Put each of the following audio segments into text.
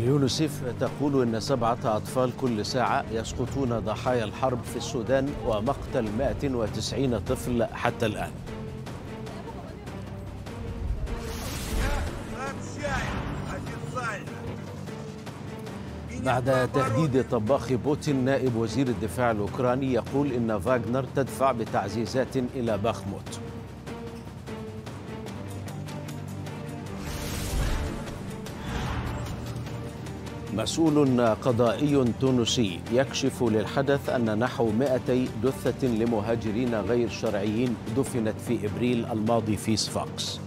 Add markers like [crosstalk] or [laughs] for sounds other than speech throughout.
اليونسيف تقول إن سبعة أطفال كل ساعة يسقطون ضحايا الحرب في السودان ومقتل 190 طفل حتى الآن. بعد تهديد طباخ بوتين نائب وزير الدفاع الأوكراني يقول إن فاغنر تدفع بتعزيزات إلى باخموت. مسؤول قضائي تونسي يكشف للحدث أن نحو 200 جثة لمهاجرين غير شرعيين دفنت في إبريل الماضي في صفاقس.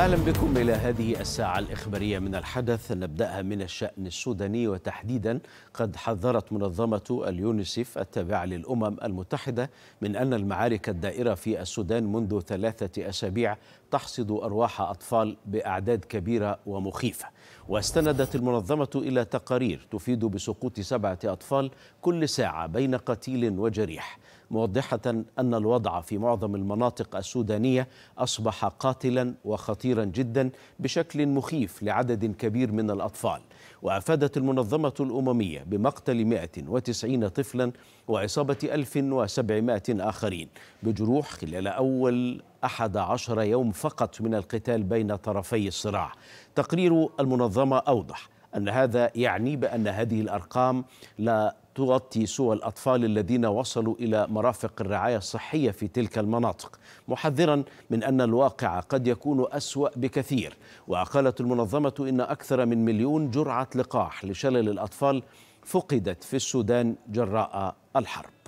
أهلا بكم إلى هذه الساعة الإخبارية من الحدث. نبدأها من الشأن السوداني وتحديدا قد حذرت منظمة اليونيسيف التابعة للأمم المتحدة من أن المعارك الدائرة في السودان منذ ثلاثة أسابيع تحصد أرواح أطفال بأعداد كبيرة ومخيفة. واستندت المنظمة إلى تقارير تفيد بسقوط سبعة أطفال كل ساعة بين قتيل وجريح موضحة أن الوضع في معظم المناطق السودانية أصبح قاتلا وخطيرا جدا بشكل مخيف لعدد كبير من الأطفال. وأفادت المنظمة الأممية بمقتل 190 طفلا وإصابة 1700 آخرين بجروح خلال أول أحد عشر يوم فقط من القتال بين طرفي الصراع. تقرير المنظمة أوضح أن هذا يعني بأن هذه الأرقام لا تغطي سوى الأطفال الذين وصلوا إلى مرافق الرعاية الصحية في تلك المناطق محذرا من أن الواقع قد يكون أسوأ بكثير. وقالت المنظمة إن أكثر من مليون جرعة لقاح لشلل الأطفال فقدت في السودان جراء الحرب.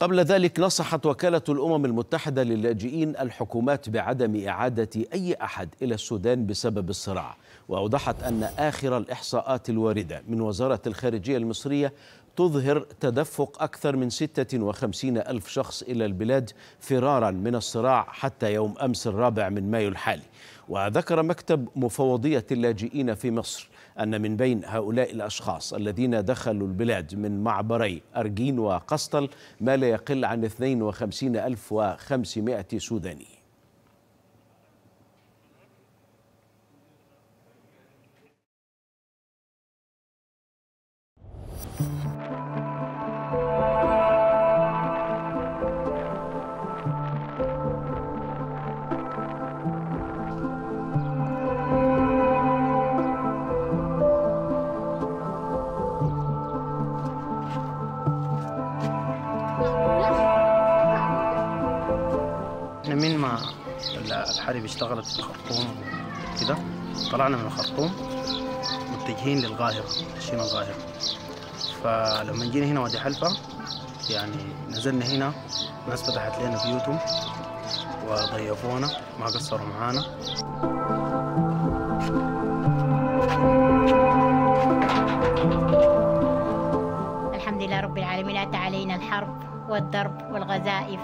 قبل ذلك نصحت وكالة الأمم المتحدة للاجئين الحكومات بعدم إعادة أي أحد إلى السودان بسبب الصراع. وأوضحت أن آخر الإحصاءات الواردة من وزارة الخارجية المصرية تظهر تدفق أكثر من 56 ألف شخص إلى البلاد فرارا من الصراع حتى يوم أمس الرابع من مايو الحالي. وذكر مكتب مفوضية اللاجئين في مصر أن من بين هؤلاء الأشخاص الذين دخلوا البلاد من معبري أرجين وقسطل ما لا يقل عن 52500 سوداني. الحرب اشتغلت في الخرطوم كده. طلعنا من الخرطوم متجهين للقاهرة مشينا القاهرة. فلما جينا هنا وادي حلفة يعني نزلنا هنا ناس فتحت لنا بيوتهم وضيفونا ما قصروا معانا. الحمد لله رب العالمين أتى علينا الحرب. والضرب والغزائف.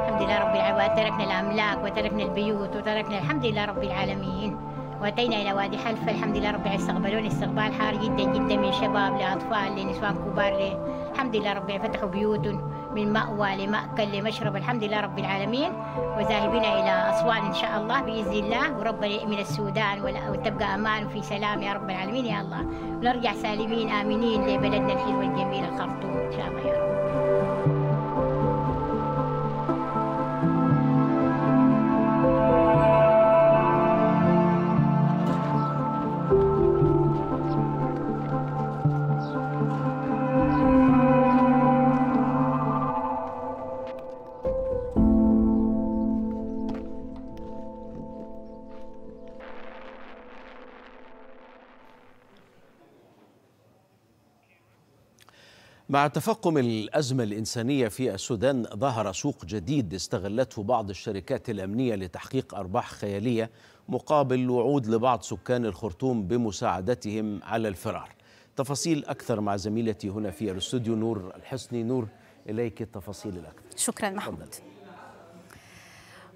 الحمد لله رب العالمين. وتركنا الأملاك وتركنا البيوت وتركنا الحمد لله رب العالمين. وأتينا إلى وادي حلفة الحمد لله رب العالمين. استقبلونا. استقبال حار جدا جدا من شباب لأطفال لنسوان كبار الحمد لله رب العالمين. فتحوا بيوتهم من مأوى لمأكل لمشرب. الحمد لله رب العالمين. وذاهبين إلى أسوان إن شاء الله بإذن الله. وربنا يأمن السودان وتبقى أمان وفي سلام يا رب العالمين يا الله. ونرجع سالمين آمنين لبلدنا الحلو الجميل الخرطوم إن شاء الله يا رب. مع تفاقم الأزمة الإنسانية في السودان ظهر سوق جديد استغلته بعض الشركات الأمنية لتحقيق أرباح خيالية مقابل وعود لبعض سكان الخرطوم بمساعدتهم على الفرار. تفاصيل أكثر مع زميلتي هنا في الاستوديو نور الحسني. نور إليك التفاصيل الأكثر. شكرا محمود.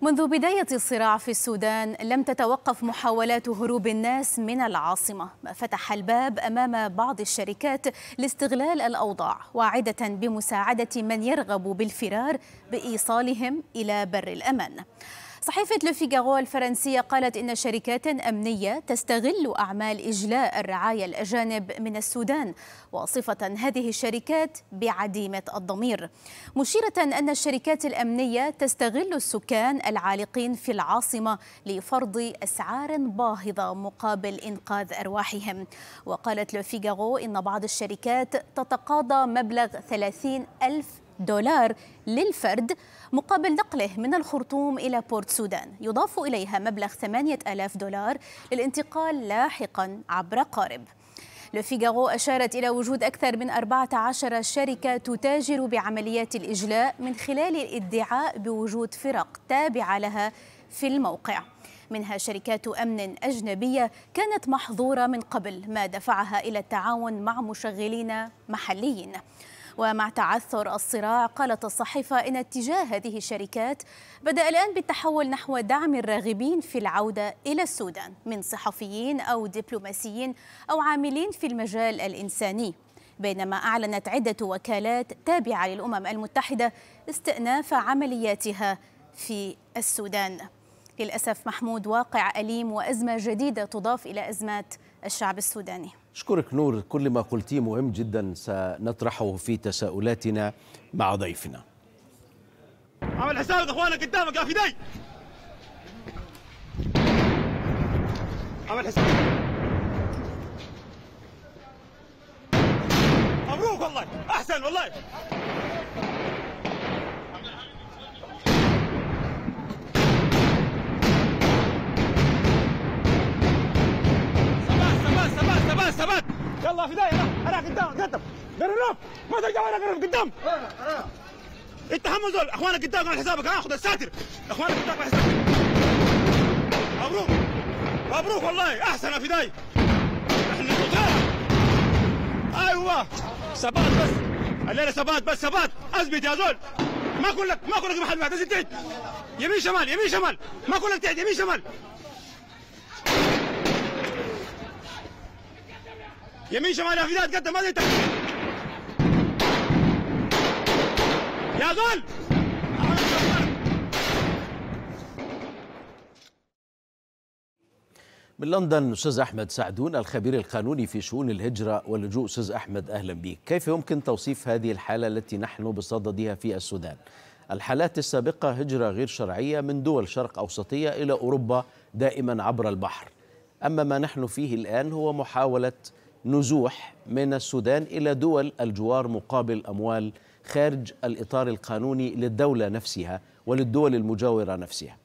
منذ بداية الصراع في السودان لم تتوقف محاولات هروب الناس من العاصمة. ما فتح الباب أمام بعض الشركات لاستغلال الأوضاع واعدة بمساعدة من يرغب بالفرار بإيصالهم إلى بر الأمان. صحيفة لوفيغارو الفرنسية قالت إن شركات أمنية تستغل أعمال إجلاء الرعاية الأجانب من السودان وصفة هذه الشركات بعديمة الضمير. مشيرة أن الشركات الأمنية تستغل السكان العالقين في العاصمة لفرض أسعار باهظة مقابل إنقاذ أرواحهم. وقالت لوفيغارو إن بعض الشركات تتقاضى مبلغ 30 ألف دولار للفرد مقابل نقله من الخرطوم إلى بورت سودان. يضاف إليها مبلغ 8000 دولار للانتقال لاحقا عبر قارب. لفيغارو أشارت إلى وجود أكثر من 14 شركة تتاجر بعمليات الإجلاء من خلال الادعاء بوجود فرق تابعة لها في الموقع. منها شركات أمن أجنبية كانت محظورة من قبل ما دفعها إلى التعاون مع مشغلين محليين. ومع تعثر الصراع قالت الصحيفة إن اتجاه هذه الشركات بدأ الآن بالتحول نحو دعم الراغبين في العودة إلى السودان من صحفيين أو دبلوماسيين أو عاملين في المجال الإنساني. بينما أعلنت عدة وكالات تابعة للأمم المتحدة استئناف عملياتها في السودان. للأسف محمود واقع أليم وأزمة جديدة تضاف إلى أزمات الشعب السوداني. أشكرك نور كل ما قلتيه مهم جدا سنطرحه في تساؤلاتنا مع ضيفنا. عمل حسابك إخوانك قدامك يا فداي. عمل حسابك مبروك والله أحسن والله. ثبات ثبات ثبات يلا فداي يلا. أنا قدام قدام. قرب ما ترجع ولا قرب قدام. أنت حمل دول أخوانك قدامك على حسابك. ها خذ الساتر. أخوانك قدامك على حسابك. مبروك. مبروك والله. أحسن يا فداي إحنا أيوه. ثبات بس. الليلة ثبات بس ثبات أثبت يا زول. ما أقول لك ما أقول لك محل واحد يمين شمال يمين شمال. ما أقول لك تعد يمين شمال. يمين شمال يا تقدم ما زي يا زول من لندن أستاذ أحمد سعدون الخبير القانوني في شؤون الهجرة واللجوء. أستاذ أحمد أهلا بك كيف يمكن توصيف هذه الحالة التي نحن بصددها في السودان؟ الحالات السابقة هجرة غير شرعية من دول شرق أوسطية إلى أوروبا دائما عبر البحر. أما ما نحن فيه الآن هو محاولة نزوح من السودان إلى دول الجوار مقابل أموال خارج الإطار القانوني للدولة نفسها وللدول المجاورة نفسها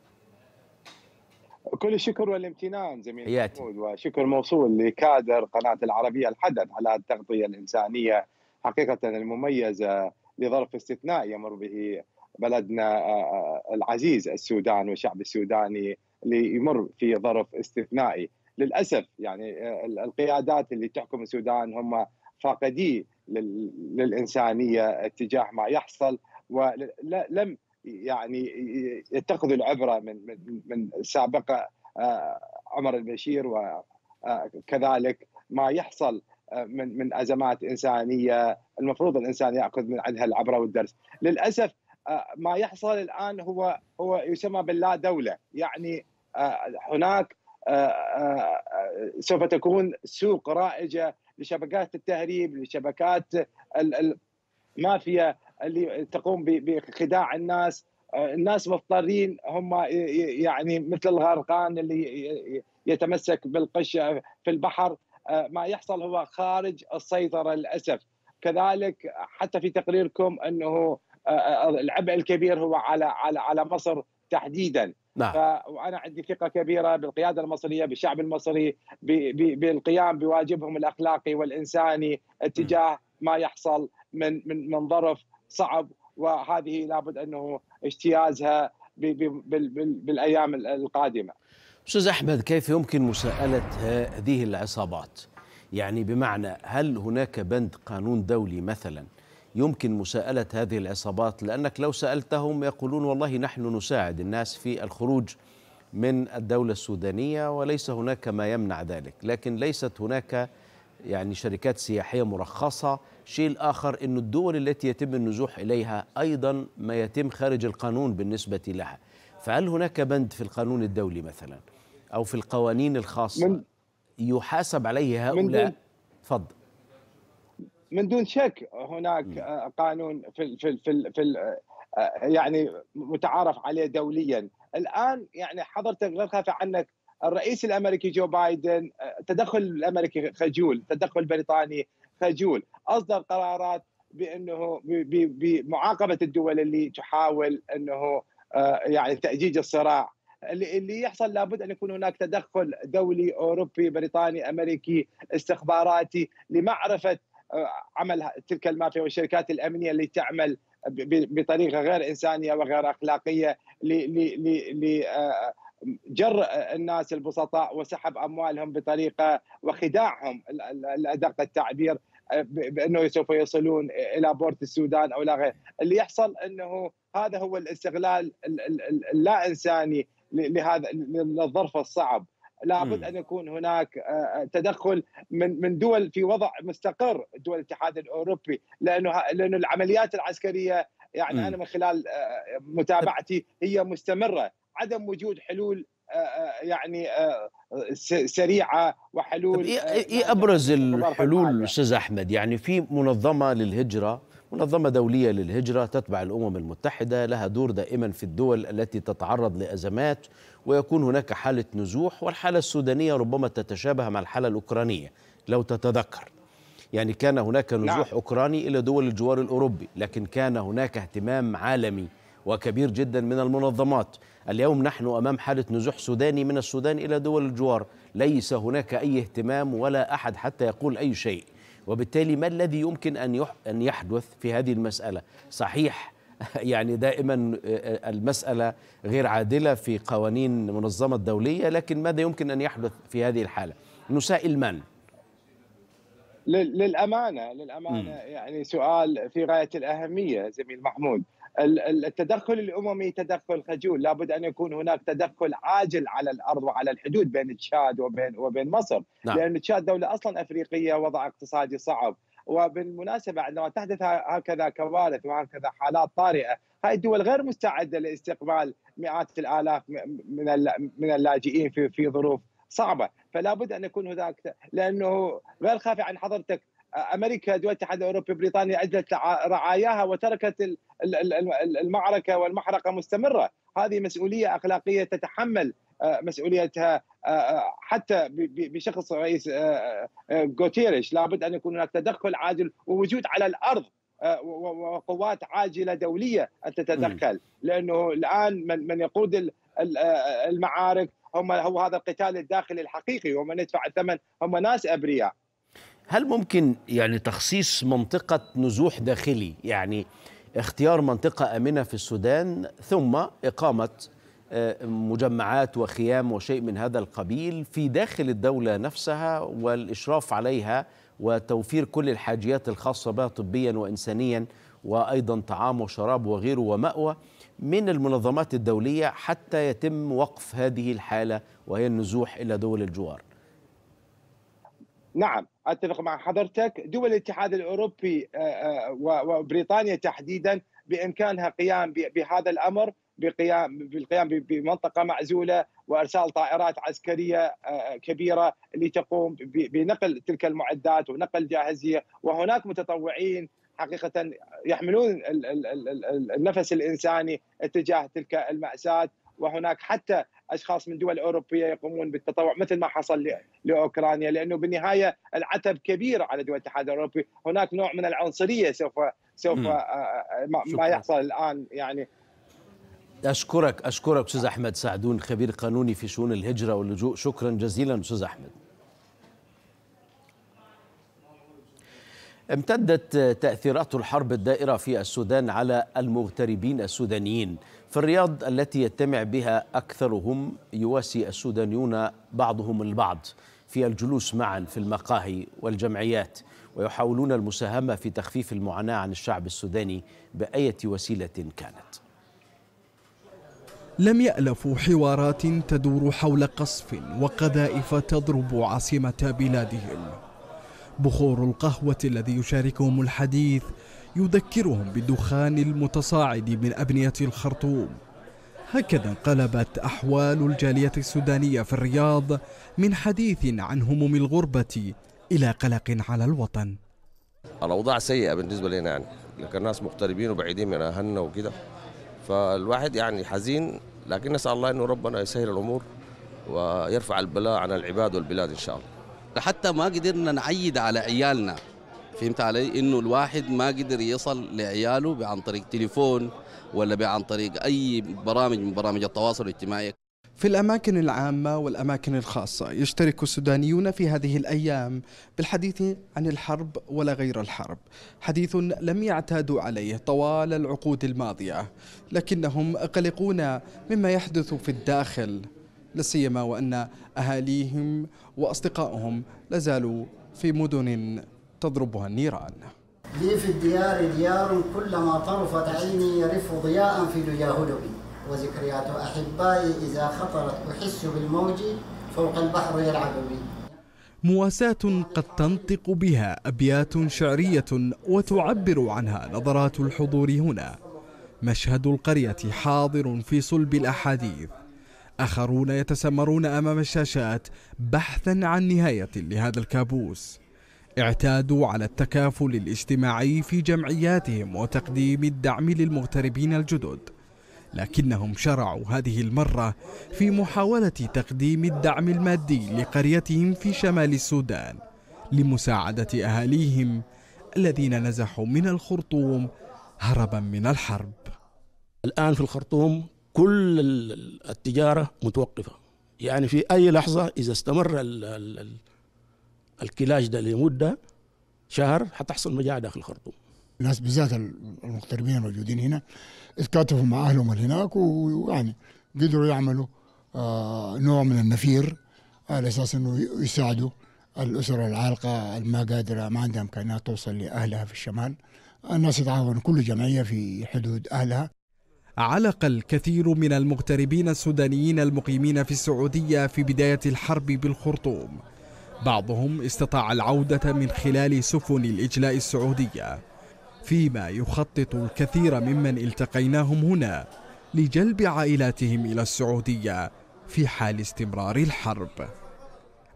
كل الشكر والامتنان زميلي. محمود وشكر موصول لكادر قناة العربية الحدث على التغطية الإنسانية حقيقة المميزة لظرف استثنائي يمر به بلدنا آه، العزيز السودان والشعب السوداني ليمر في ظرف استثنائي للأسف يعني آه، القيادات اللي تحكم السودان هم فاقدي لل- للإنسانية تجاه ما يحصل ولم يعني يتخذوا العبرة من من من سابقه آه، عمر البشير وكذلك ما يحصل آه، من من أزمات إنسانية. المفروض الإنسان يأخذ من عندها العبرة والدرس. للأسف آه، ما يحصل الآن هو هو يسمى باللا دولة. يعني آه، هناك آه، آه، سوف تكون سوق رائجة لشبكات التهريب لشبكات ال- المافيا اللي تقوم بخداع الناس. آه، الناس مضطرين هم يعني مثل الغرقان اللي يتمسك بالقش في البحر. آه، ما يحصل هو خارج السيطرة للأسف. كذلك حتى في تقريركم أنه آه، آه، العبء الكبير هو على على على مصر تحديدا. نعم. وأنا عندي ثقة كبيرة بالقيادة المصرية بالشعب المصري بالقيام بواجبهم الأخلاقي والإنساني اتجاه ما يحصل من من من ظرف صعب. وهذه لابد أنه اجتيازها بالأيام القادمة. أستاذ أحمد كيف يمكن مساءلة هذه العصابات؟ يعني بمعنى هل هناك بند قانون دولي مثلا يمكن مساءلة هذه العصابات؟ لأنك لو سألتهم يقولون والله نحن نساعد الناس في الخروج من الدولة السودانية وليس هناك ما يمنع ذلك. لكن ليست هناك يعني شركات سياحية مرخصة. شيء الآخر أن الدول التي يتم النزوح إليها أيضا ما يتم خارج القانون بالنسبة لها. فهل هناك بند في القانون الدولي مثلا؟ أو في القوانين الخاصة؟ يحاسب عليه هؤلاء؟ تفضل. من دون شك هناك آه، قانون في في في في آه، يعني متعارف عليه دوليا. الآن يعني حضرتك غير خافي عنك الرئيس الأمريكي جو بايدن آه، تدخل الأمريكي خجول تدخل بريطاني خجول. أصدر قرارات بأنه بمعاقبة الدول اللي تحاول أنه آه، يعني تأجيج الصراع. اللي يحصل لابد أن يكون هناك تدخل دولي أوروبي بريطاني أمريكي استخباراتي لمعرفة آه، عمل تلك المافيا والشركات الأمنية اللي تعمل بطريقة غير إنسانية وغير أخلاقية لجر الناس البسطاء وسحب أموالهم بطريقة وخداعهم ال- ال- الأدق التعبير بأنه سوف يصلون إلى بورت السودان أو لا غير. اللي يحصل أنه هذا هو الاستغلال ال- ال- ال- اللا إنساني لهذا للظرف الصعب. لابد. أن يكون هناك آه، تدخل من من دول في وضع مستقر دول الاتحاد الأوروبي لأنه لأنه العمليات العسكرية يعني. أنا من خلال آه، متابعتي هي مستمرة عدم وجود حلول آه، آه، يعني آه، سريعة وحلول إيه آه، إيه أبرز ظرف الحلول. أستاذ أحمد يعني في منظمة للهجرة منظمة دولية للهجرة تتبع الأمم المتحدة لها دور دائما في الدول التي تتعرض لأزمات ويكون هناك حالة نزوح والحالة السودانية ربما تتشابه مع الحالة الأوكرانية لو تتذكر. يعني كان هناك نزوح نعم. أوكراني إلى دول الجوار الأوروبي لكن كان هناك اهتمام عالمي وكبير جدا من المنظمات. اليوم نحن أمام حالة نزوح سوداني من السودان إلى دول الجوار. ليس هناك أي اهتمام ولا أحد حتى يقول أي شيء. وبالتالي ما الذي يمكن أن يح- أن يحدث في هذه المسألة؟ صحيح [laughs] يعني دائما المسألة غير عادلة في قوانين منظمة دوليه لكن ماذا يمكن أن يحدث في هذه الحالة؟ نسائل من؟ لل- للأمانة للأمانة يعني سؤال في غاية الأهمية زميل محمود. التدخل الأممي تدخل خجول. لابد أن يكون هناك تدخل عاجل على الأرض وعلى الحدود بين تشاد وبين وبين مصر. نعم. لأن تشاد دولة أصلا أفريقية وضع اقتصادي صعب. وبالمناسبة عندما تحدث هكذا كوارث وهكذا حالات طارئة هاي الدول غير مستعدة لاستقبال مئات الآلاف من من اللاجئين في في ظروف صعبة. فلا بد أن يكون هناك لأنه غير خافي عن حضرتك. أمريكا دول الاتحاد الأوروبي بريطانيا أجلت رعا- رعاياها وتركت ال- ال- ال- ال- المعركة والمحرقة مستمرة. هذه مسؤولية أخلاقية تتحمل آه، مسؤوليتها آه، آه، حتى بشخص رئيس غوتيريش. لابد أن يكون هناك تدخل عاجل ووجود على الأرض وقوات عاجلة دولية أن تتدخل. لأنه الآن من من يقود ال- ال- المعارك هم هو هذا القتال الداخلي الحقيقي. ومن يدفع الثمن هم ناس أبرياء. هل ممكن يعني تخصيص منطقة نزوح داخلي؟ يعني اختيار منطقة آمنة في السودان ثم إقامة آه، مجمعات وخيام وشيء من هذا القبيل في داخل الدولة نفسها والإشراف عليها وتوفير كل الحاجيات الخاصة بها طبيا وإنسانيا وأيضا طعام وشراب وغيره ومأوى من المنظمات الدولية حتى يتم وقف هذه الحالة وهي النزوح إلى دول الجوار. نعم. أتفق مع حضرتك. دول الاتحاد الأوروبي آه، آه، وبريطانيا تحديدا بإمكانها قيام بهذا الأمر بقيام بالقيام بمنطقة معزولة وإرسال طائرات عسكرية آه، كبيرة لتقوم بنقل تلك المعدات ونقل جاهزية. وهناك متطوعين حقيقة يحملون ال- ال- ال- ال- النفس الإنساني اتجاه تلك المأساة. وهناك حتى أشخاص من دول أوروبية يقومون بالتطوع مثل ما حصل لأوكرانيا لأنه بالنهاية العتب كبير على دول الاتحاد الأوروبي، هناك نوع من العنصرية سوف سوف. آه، آه، ما-. ما يحصل الآن يعني. أشكرك أشكرك أستاذ أحمد سعدون خبير قانوني في شؤون الهجرة واللجوء. شكرا جزيلا أستاذ أحمد. امتدت تأثيرات الحرب الدائرة في السودان على المغتربين السودانيين. في الرياض التي يجتمع بها أكثرهم يواسي السودانيون بعضهم البعض في الجلوس معا في المقاهي والجمعيات ويحاولون المساهمة في تخفيف المعاناة عن الشعب السوداني بأية وسيلة كانت. لم يألفوا حوارات تدور حول قصف وقذائف تضرب عاصمة بلادهم. بخور القهوة الذي يشاركهم الحديث يذكرهم بالدخان المتصاعد من أبنية الخرطوم. هكذا انقلبت أحوال الجالية السودانية في الرياض من حديث عن هموم الغربة إلى قلق على الوطن. الأوضاع سيئة بالنسبة لنا يعني لكن الناس مغتربين وبعيدين من أهلنا وكده. فالواحد يعني حزين لكن نسأل الله أنه ربنا يسهل الأمور ويرفع البلاء عن العباد والبلاد إن شاء الله. حتى ما قدرنا نعيد على عيالنا. فهمت علي؟ إنه الواحد ما قدر يصل لعياله عن طريق تليفون ولا عن طريق أي برامج من برامج التواصل الاجتماعي. في الأماكن العامة والأماكن الخاصة يشترك السودانيون في هذه الأيام بالحديث عن الحرب ولا غير الحرب. حديث لم يعتادوا عليه طوال العقود الماضية لكنهم قلقون مما يحدث في الداخل. لا سيما وأن أهاليهم وأصدقائهم لازالوا في مدن تضربها النيران لي في الديار ديار كلما طرفت عيني يرف ضياء في دجاه لبي وذكريات أحبائي إذا خطرت أحس بالموج فوق البحر يلعب بي. مواساة قد تنطق بها أبيات شعرية وتعبر عنها نظرات الحضور هنا. مشهد القرية حاضر في صلب الأحاديث. آخرون يتسمرون أمام الشاشات بحثا عن نهاية لهذا الكابوس. اعتادوا على التكافل الاجتماعي في جمعياتهم وتقديم الدعم للمغتربين الجدد لكنهم شرعوا هذه المرة في محاولة تقديم الدعم المادي لقريتهم في شمال السودان لمساعدة أهاليهم الذين نزحوا من الخرطوم هربا من الحرب. الآن في الخرطوم كل التجارة متوقفة يعني في أي لحظة إذا استمر الكلاج ده لمدة شهر حتحصل مجاعة داخل الخرطوم الناس بالذات المغتربين الموجودين هنا اتكاتفوا مع أهلهم اللي هناك ويعني قدروا يعملوا آه نوع من النفير على أساس إنه يساعدوا الاسر العالقة الما قادرة ما عندها إمكانيات توصل لأهلها في الشمال. الناس يتعاونوا كل جمعية في حدود أهلها. علق الكثير من المغتربين السودانيين المقيمين في السعودية في بداية الحرب بالخرطوم. بعضهم استطاع العودة من خلال سفن الإجلاء السعودية فيما يخطط الكثير ممن التقيناهم هنا لجلب عائلاتهم إلى السعودية في حال استمرار الحرب.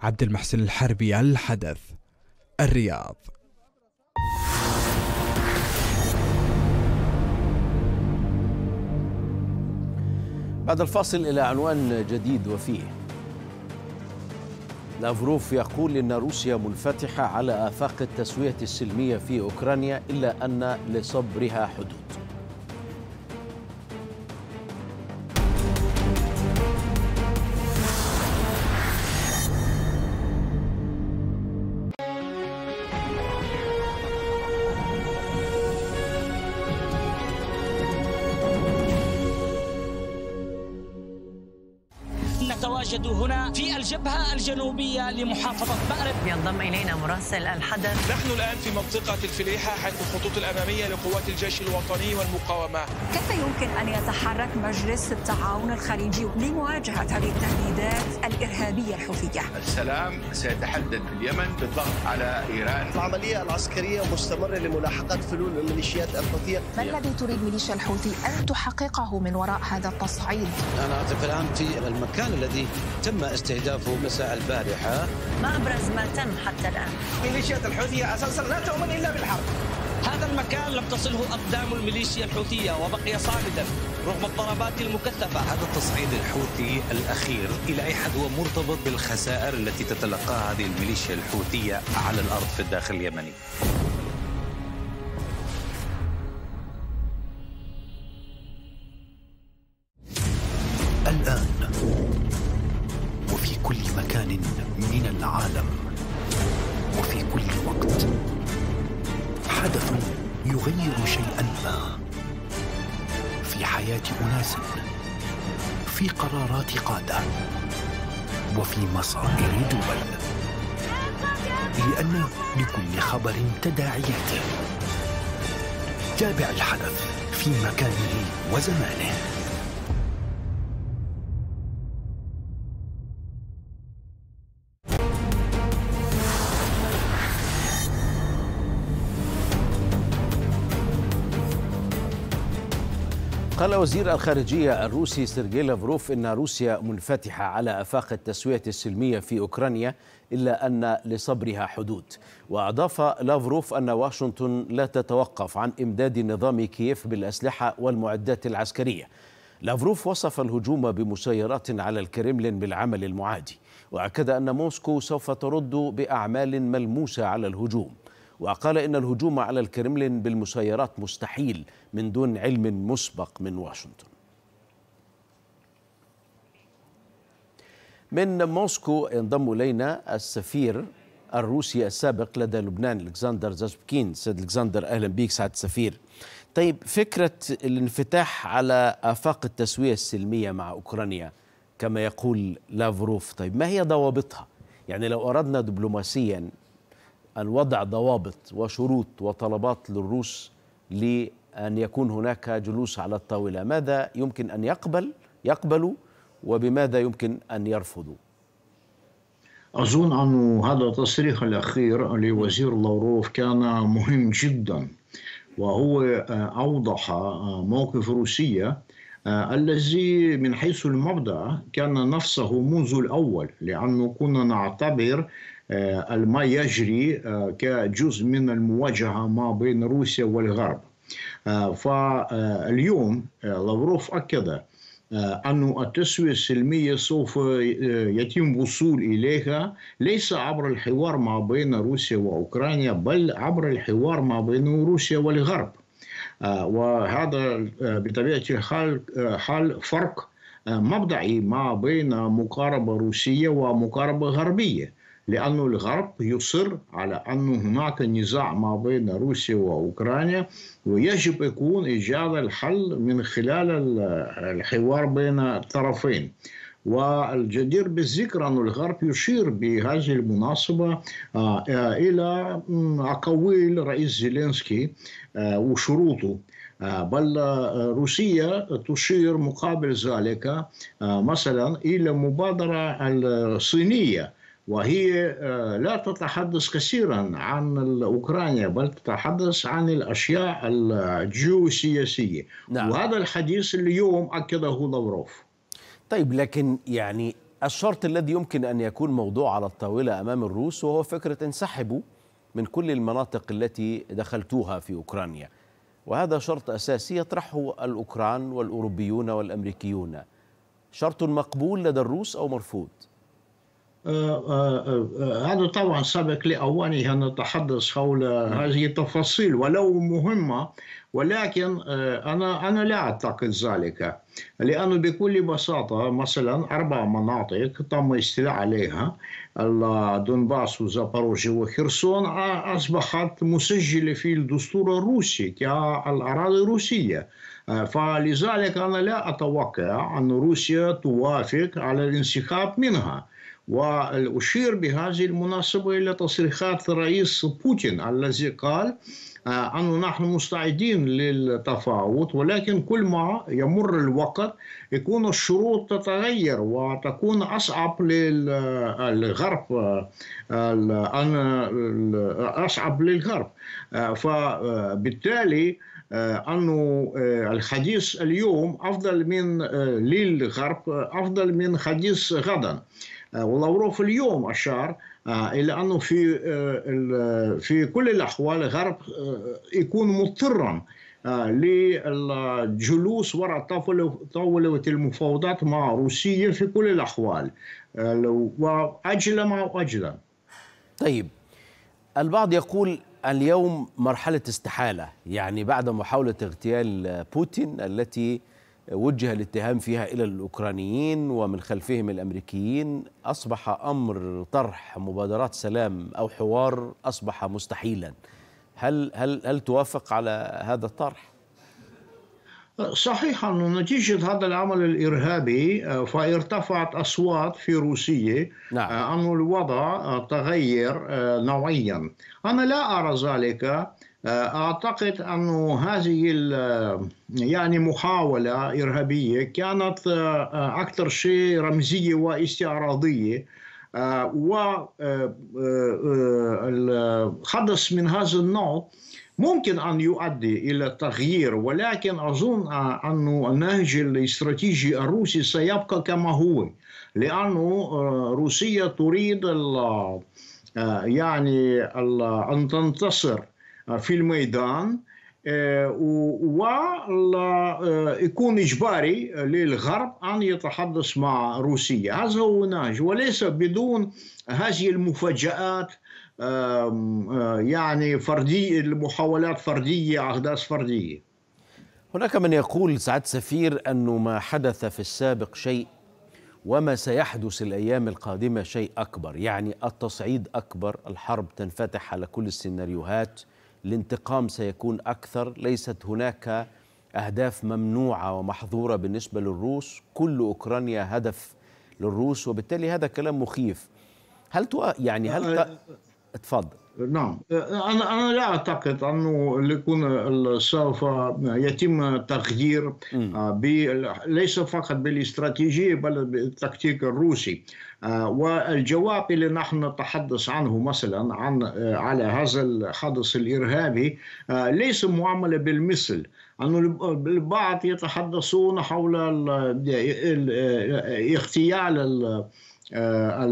عبد المحسن الحربي الحدث الرياض. بعد الفاصل إلى عنوان جديد وفيه لافروف يقول إن روسيا منفتحة على آفاق التسوية السلمية في أوكرانيا إلا أن لصبرها حدود. نتواجد هنا في الجبهة الجنوبية لمحافظة مأرب. ينضم إلينا مراسل الحدث. نحن الآن في منطقة الفليحة حيث الخطوط الأمامية لقوات الجيش الوطني والمقاومة. كيف يمكن أن يتحرك مجلس التعاون الخليجي لمواجهة هذه التهديدات الإرهابية الحوثية؟ السلام سيتحدد في اليمن بالضغط على إيران. العملية العسكرية مستمرة لملاحقة فلول الميليشيات الحوثية. ما الذي تريد ميليشيا الحوثي أن تحققه من وراء هذا التصعيد؟ أنا أعتقد الآن في المكان الذي تم استهدافه مساء البارحة. ما أبرز ما تم حتى الآن؟ ميليشيات الحوثية أساسا لا تؤمن إلا بالحرب. هذا المكان لم تصله أقدام الميليشيا الحوثية وبقي صامدا رغم الضربات المكثفة. هذا التصعيد الحوثي الأخير إلى أي حد هو مرتبط بالخسائر التي تتلقاها هذه الميليشيا الحوثية على الأرض في الداخل اليمني؟ في مكانه وزمانه. قال وزير الخارجية الروسي سيرجي لافروف إن روسيا منفتحة على آفاق التسوية السلمية في أوكرانيا إلا أن لصبرها حدود. وأضاف لافروف أن واشنطن لا تتوقف عن إمداد نظام كييف بالأسلحة والمعدات العسكرية. لافروف وصف الهجوم بمسيرات على الكرملين بالعمل المعادي وأكد أن موسكو سوف ترد بأعمال ملموسة على الهجوم. وقال إن الهجوم على الكرملين بالمسيرات مستحيل من دون علم مسبق من واشنطن. من موسكو ينضم إلينا السفير الروسي السابق لدى لبنان ألكسندر زاسبكين سيد ألكسندر أهلا بيك سعادة السفير. طيب فكرة الانفتاح على آفاق التسوية السلمية مع أوكرانيا كما يقول لافروف طيب ما هي ضوابطها؟ يعني لو أردنا دبلوماسيا أن وضع ضوابط وشروط وطلبات للروس لأن يكون هناك جلوس على الطاولة. ماذا يمكن أن يقبل؟ يقبلوا وبماذا يمكن أن يرفضوا؟ أظن أن هذا التصريح الأخير لوزير لوروف كان مهم جدا وهو أوضح موقف روسيا الذي من حيث المبدأ كان نفسه منذ الأول لأنه كنا نعتبر ما يجري كجزء من المواجهة ما بين روسيا والغرب. فاليوم لافروف أكد أن التسوية السلمية سوف يتم وصول إليها ليس عبر الحوار ما بين روسيا وأوكرانيا بل عبر الحوار ما بين روسيا والغرب. وهذا بطبيعة الحال حال فرق مبدئي ما بين مقاربة روسية ومقاربة غربية. لأن الغرب يصر على أن هناك نزاع ما بين روسيا وأوكرانيا ويجب يكون إيجاد الحل من خلال الحوار بين الطرفين. والجدير بالذكر أن الغرب يشير بهذه المناسبة إلى أقاويل رئيس زيلينسكي وشروطه. بل روسيا تشير مقابل ذلك مثلا إلى مبادرة الصينية. وهي لا تتحدث كثيرا عن اوكرانيا بل تتحدث عن الأشياء الجيوسياسية. نعم. وهذا الحديث اليوم أكده لافروف طيب لكن يعني الشرط الذي يمكن أن يكون موضوع على الطاولة أمام الروس وهو فكرة انسحبوا من كل المناطق التي دخلتوها في أوكرانيا. وهذا شرط أساسي يطرحه الأوكران والأوروبيون والأمريكيون. شرط مقبول لدى الروس أو مرفوض؟ هذا طبعا سبق لأوانه أن نتحدث حول هذه التفاصيل ولو مهمة ولكن أنا أنا لا أعتقد ذلك لأنه بكل بساطة مثلا أربع مناطق تم الاستيلاء عليها دونباس وزاباروجيا وخرسون أصبحت مسجلة في الدستور الروسي كالأراضي الروسية. فلذلك أنا لا أتوقع أن روسيا توافق على الانسحاب منها. وأشير بهذه المناسبة إلى تصريحات الرئيس بوتين الذي قال أنه نحن مستعدين للتفاوض ولكن كل ما يمر الوقت يكون الشروط تتغير وتكون أصعب للغرب أصعب للغرب. فبالتالي أنه الحديث اليوم أفضل من للغرب أفضل من حديث غدا. ولافروف اليوم أشار إلى أنه في في كل الأحوال الغرب يكون مضطرا للجلوس وراء طاولة المفاوضات مع روسيا في كل الأحوال وأجل ما أجل. طيب البعض يقول اليوم مرحلة استحالة يعني بعد محاولة اغتيال بوتين التي وجه الاتهام فيها إلى الأوكرانيين ومن خلفهم الأمريكيين أصبح أمر طرح مبادرات سلام أو حوار أصبح مستحيلا هل هل هل توافق على هذا الطرح؟ صحيح أنه نتيجة هذا العمل الإرهابي آه، فارتفعت أصوات في روسيا نعم. أن الوضع آه، تغير آه، نوعيا أنا لا أرى ذلك أعتقد أن هذه يعني محاولة إرهابية كانت أكثر شيء رمزية واستعراضية وحدث من هذا النوع ممكن أن يؤدي إلى تغيير ولكن أظن أن النهج الاستراتيجي الروسي سيبقى كما هو لأنه روسيا تريد يعني أن تنتصر في الميدان ويكون إجباري للغرب أن يتحدث مع روسيا هذا هو النهج وليس بدون هذه المفاجآت يعني فردي المحاولات فردية أحداث فردية. هناك من يقول سعد سفير أنه ما حدث في السابق شيء وما سيحدث الأيام القادمة شيء أكبر. يعني التصعيد أكبر الحرب تنفتح على كل السيناريوهات. الانتقام سيكون أكثر. ليست هناك أهداف ممنوعة ومحظورة بالنسبة للروس. كل أوكرانيا هدف للروس وبالتالي هذا كلام مخيف. هل تؤ... يعني هل تفضل نعم. أنا أنا لا أعتقد أنه يكون سوف يتم تغيير ليس فقط بالاستراتيجية بل بالتكتيك الروسي. والجواب اللي نحن نتحدث عنه مثلا عن على هذا الحدث الإرهابي ليس معاملة بالمثل. أنه البعض يتحدثون حول اغتيال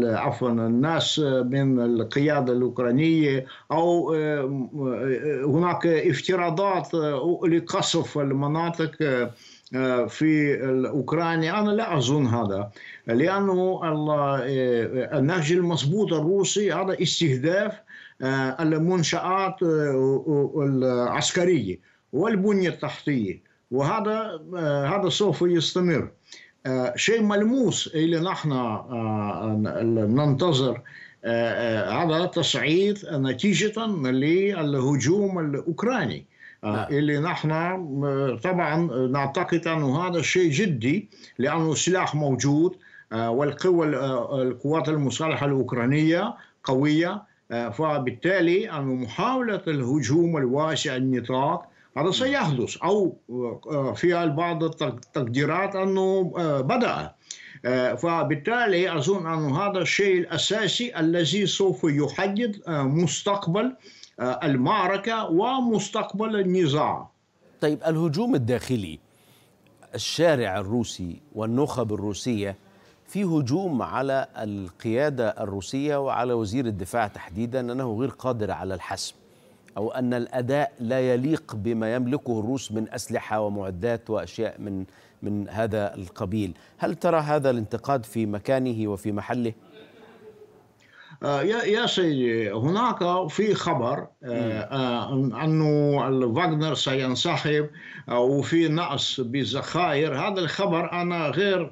عفوا الناس من القيادة الأوكرانية أو هناك افتراضات لقصف المناطق في أوكرانيا أنا لا أظن هذا لأنه النهج المضبوط الروسي هذا استهداف المنشآت العسكرية والبنية التحتية. وهذا هذا سوف يستمر. شيء ملموس اللي نحن ننتظر هذا تصعيد نتيجة للهجوم الأوكراني اللي نحن طبعا نعتقد أنه هذا شيء جدي لأنه السلاح موجود والقوى القوات المسلحة الأوكرانية قوية فبالتالي أن محاولة الهجوم الواسع النطاق هذا سيحدث أو في بعض التقديرات أنه بدأ. فبالتالي أظن أن هذا الشيء الأساسي الذي سوف يحدد مستقبل المعركة ومستقبل النزاع طيب الهجوم الداخلي الشارع الروسي والنخب الروسية في هجوم على القيادة الروسية وعلى وزير الدفاع تحديدا أنه غير قادر على الحسم أو أن الأداء لا يليق بما يملكه الروس من أسلحة ومعدات وأشياء من من هذا القبيل هل ترى هذا الانتقاد في مكانه وفي محله؟ يا يا سيدي هناك في خبر أنه فاغنر سينسحب وفي نقص بالذخائر هذا الخبر أنا غير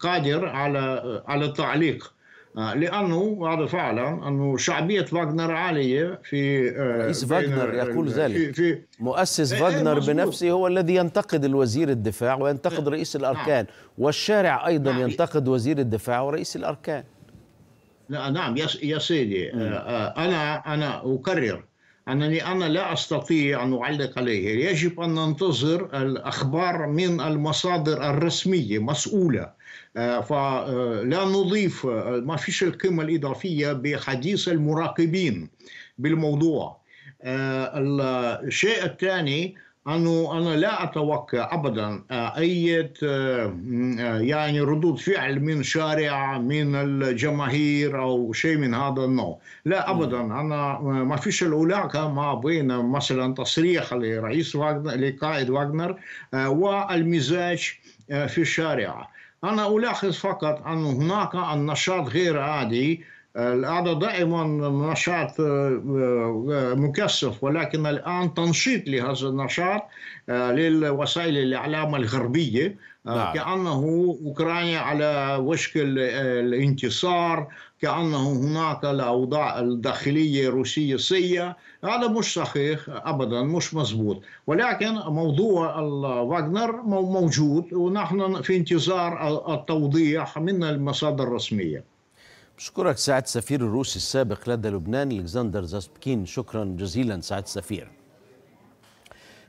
قادر على على التعليق. لأنه هذا فعلا أنه شعبية فاغنر عالية في رئيس فاغنر يقول ذلك. في في مؤسس فاغنر بنفسه هو الذي ينتقد الوزير الدفاع وينتقد رئيس الأركان نعم. والشارع أيضا نعم. ينتقد وزير الدفاع ورئيس الأركان. نعم يا سيدي أنا أنا أكرر أنني أنا لا أستطيع أن أعلق عليه. يجب أن ننتظر الأخبار من المصادر الرسمية مسؤولة فلا نضيف ما فيش القيمة الإضافية بحديث المراقبين بالموضوع. الشيء الثاني أنه أنا لا أتوقع أبدا أي يعني ردود فعل من شارع من الجماهير أو شيء من هذا النوع. لا أبدا. أنا ما فيش العلاقة ما بين مثلا تصريح لرئيس واغنر لقائد واغنر والمزاج في الشارع. أنا ألاحظ فقط أن هناك النشاط غير عادي هذا دائما نشاط مكثف ولكن الآن تنشيط لهذا النشاط للوسائل الإعلام الغربية نعم. كأنه أوكرانيا على وشك الانتصار كأنه هناك الأوضاع الداخلية روسيه سيئة. هذا مش صحيح ابدا مش مزبوط ولكن موضوع واغنر موجود ونحن في انتظار التوضيح من المصادر الرسمية. بشكرك سعادة السفير الروسي السابق لدى لبنان ألكسندر زاسبكين. شكرا جزيلا سعادة السفير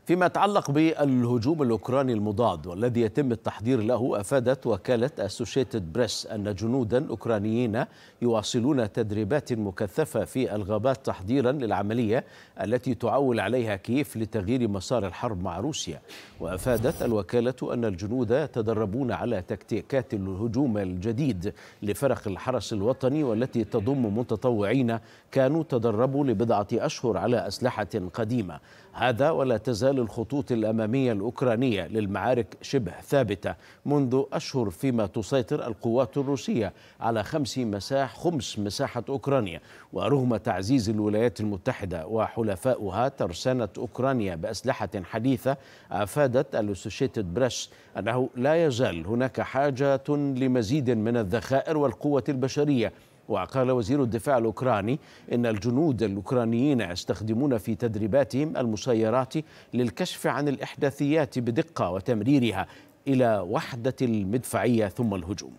فيما يتعلق بالهجوم الأوكراني المضاد والذي يتم التحضير له أفادت وكالة أسوشيتد بريس أن جنودا أوكرانيين يواصلون تدريبات مكثفة في الغابات تحضيرا للعملية التي تعول عليها كييف لتغيير مسار الحرب مع روسيا. وأفادت الوكالة أن الجنود يتدربون على تكتيكات الهجوم الجديد لفرق الحرس الوطني والتي تضم متطوعين كانوا تدربوا لبضعة أشهر على أسلحة قديمة. هذا ولا تزال الخطوط الأمامية الأوكرانية للمعارك شبه ثابتة منذ أشهر فيما تسيطر القوات الروسية على خمس مساح خمس مساحة أوكرانيا. ورغم تعزيز الولايات المتحدة وحلفاؤها ترسانة أوكرانيا بأسلحة حديثة أفادت الأسوشيتد بريس أنه لا يزال هناك حاجة لمزيد من الذخائر والقوة البشرية وقال وزير الدفاع الأوكراني إن الجنود الأوكرانيين يستخدمون في تدريباتهم المسيرات للكشف عن الإحداثيات بدقة وتمريرها إلى وحدة المدفعية ثم الهجوم.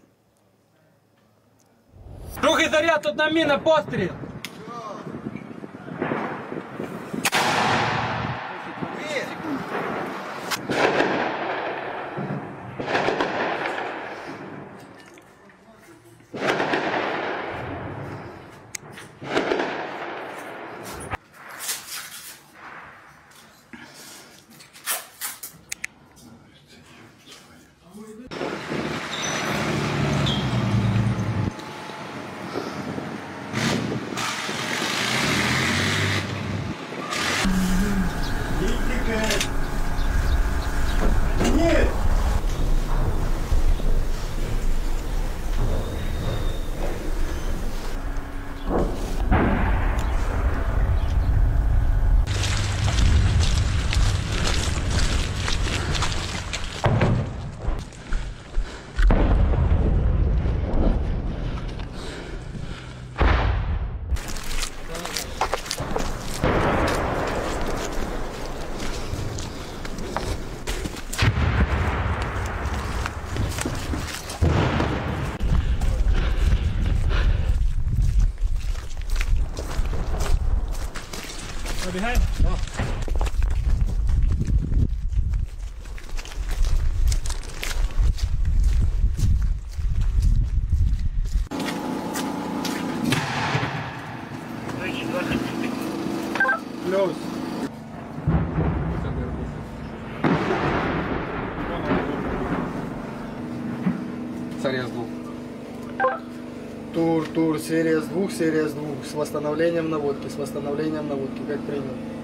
Забегаємо? Так. Плюс. Серия с двух. Тур, тур, серия с двух, серия с двух. С восстановлением наводки, с восстановлением наводки, как принял.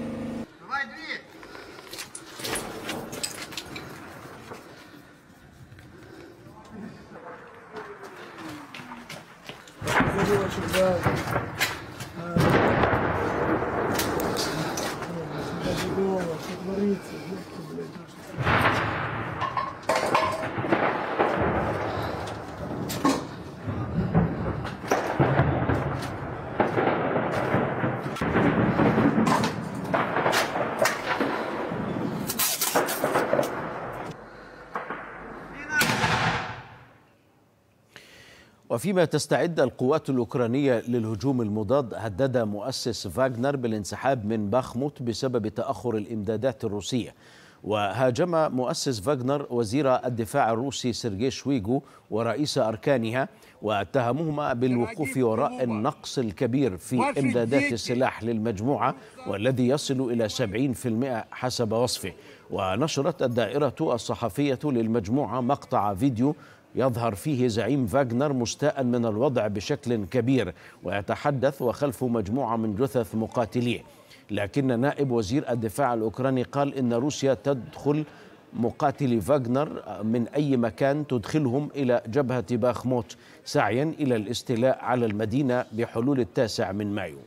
وفيما تستعد القوات الأوكرانية للهجوم المضاد هدد مؤسس فاغنر بالانسحاب من باخموت بسبب تأخر الإمدادات الروسية. وهاجم مؤسس فاغنر وزير الدفاع الروسي سيرجي شويغو ورئيس أركانها واتهمهما بالوقوف وراء النقص الكبير في إمدادات السلاح للمجموعة والذي يصل إلى 70% حسب وصفه. ونشرت الدائرة الصحفية للمجموعة مقطع فيديو يظهر فيه زعيم فاغنر مستاء من الوضع بشكل كبير ويتحدث وخلفه مجموعة من جثث مقاتليه لكن نائب وزير الدفاع الأوكراني قال إن روسيا تدخل مقاتلي فاغنر من أي مكان تدخلهم إلى جبهة باخموت سعيا إلى الاستيلاء على المدينة بحلول التاسع من مايو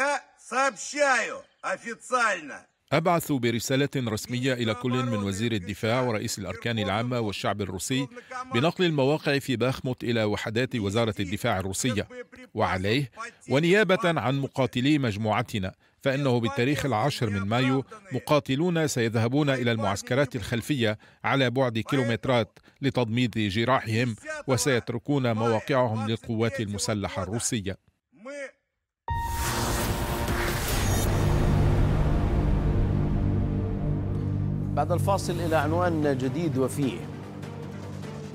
Я сообщаю официально أبعث برسالة رسمية إلى كل من وزير الدفاع ورئيس الأركان العامة والشعب الروسي بنقل المواقع في باخموت إلى وحدات وزارة الدفاع الروسية وعليه ونيابة عن مقاتلي مجموعتنا فإنه بالتاريخ العاشر من مايو مقاتلون سيذهبون إلى المعسكرات الخلفية على بعد كيلومترات لتضميد جراحهم وسيتركون مواقعهم للقوات المسلحة الروسية. بعد الفاصل إلى عنوان جديد وفيه